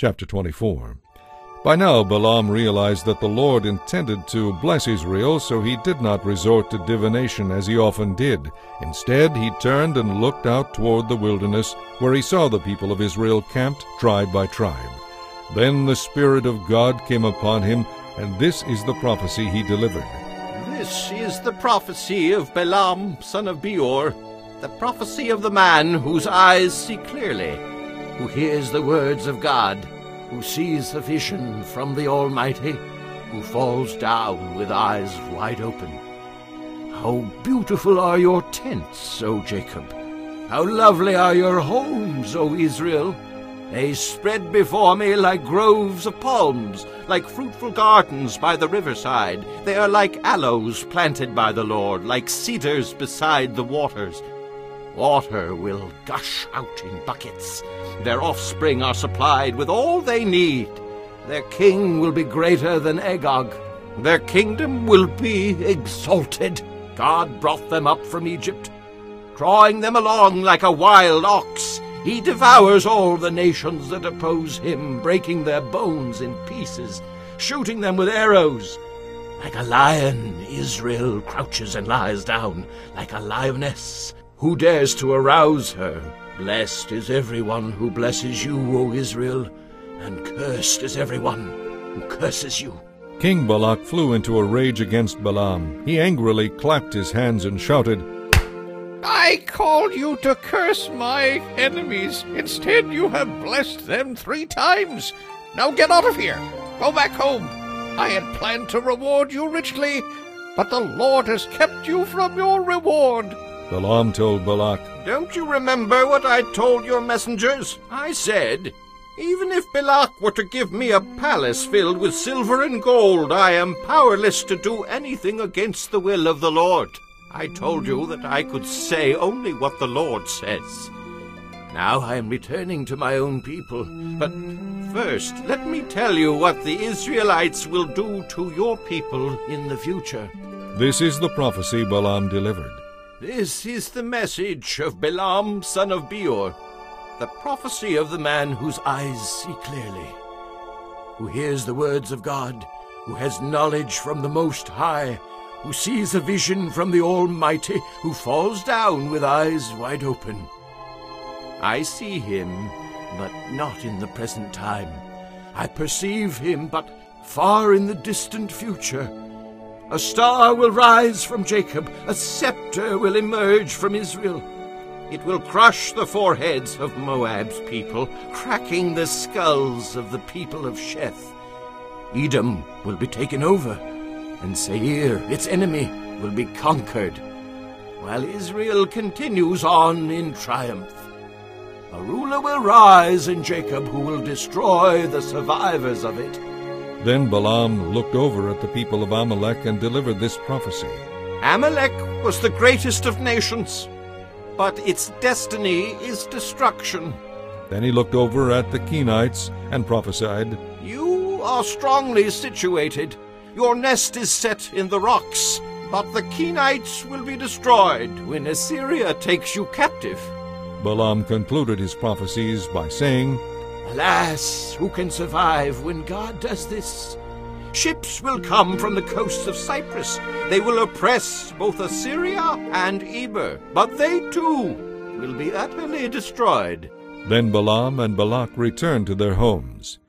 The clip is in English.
Chapter 24 By now Balaam realized that the Lord intended to bless Israel, so he did not resort to divination as he often did. Instead, he turned and looked out toward the wilderness, where he saw the people of Israel camped tribe by tribe. Then the Spirit of God came upon him, and this is the prophecy he delivered. This is the prophecy of Balaam, son of Beor, the prophecy of the man whose eyes see clearly, who hears the words of God, who sees the vision from the Almighty, who falls down with eyes wide open. How beautiful are your tents, O Jacob! How lovely are your homes, O Israel! They spread before me like groves of palms, like fruitful gardens by the riverside. They are like aloes planted by the Lord, like cedars beside the waters. Water will gush out in buckets. Their offspring are supplied with all they need. Their king will be greater than Agag. Their kingdom will be exalted. God brought them up from Egypt, drawing them along like a wild ox. He devours all the nations that oppose him, breaking their bones in pieces, shooting them with arrows. Like a lion, Israel crouches and lies down, like a lioness. Who dares to arouse her? Blessed is everyone who blesses you, O Israel, and cursed is everyone who curses you. King Balak flew into a rage against Balaam. He angrily clapped his hands and shouted, I called you to curse my enemies. Instead, you have blessed them three times. Now get out of here. Go back home. I had planned to reward you richly, but the Lord has kept you from your reward. Balaam told Balak, Don't you remember what I told your messengers? I said, Even if Balak were to give me a palace filled with silver and gold, I am powerless to do anything against the will of the Lord. I told you that I could say only what the Lord says. Now I am returning to my own people. But first, let me tell you what the Israelites will do to your people in the future. This is the prophecy Balaam delivered. This is the message of Balaam, son of Beor, the prophecy of the man whose eyes see clearly, who hears the words of God, who has knowledge from the Most High, who sees a vision from the Almighty, who falls down with eyes wide open. I see him, but not in the present time. I perceive him, but far in the distant future. A star will rise from Jacob, a scepter will emerge from Israel. It will crush the foreheads of Moab's people, cracking the skulls of the people of Sheth. Edom will be taken over, and Seir, its enemy, will be conquered, while Israel continues on in triumph. A ruler will rise in Jacob who will destroy the survivors of Ir. Then Balaam looked over at the people of Amalek and delivered this prophecy. Amalek was the greatest of nations, but its destiny is destruction. Then he looked over at the Kenites and prophesied, You are strongly situated. Your nest is set in the rocks, but the Kenites will be destroyed when Assyria takes you captive. Balaam concluded his prophecies by saying, Alas, who can survive when God does this? Ships will come from the coasts of Cyprus. They will oppress both Assyria and Eber, but they too will be utterly destroyed. Then Balaam and Balak returned to their homes.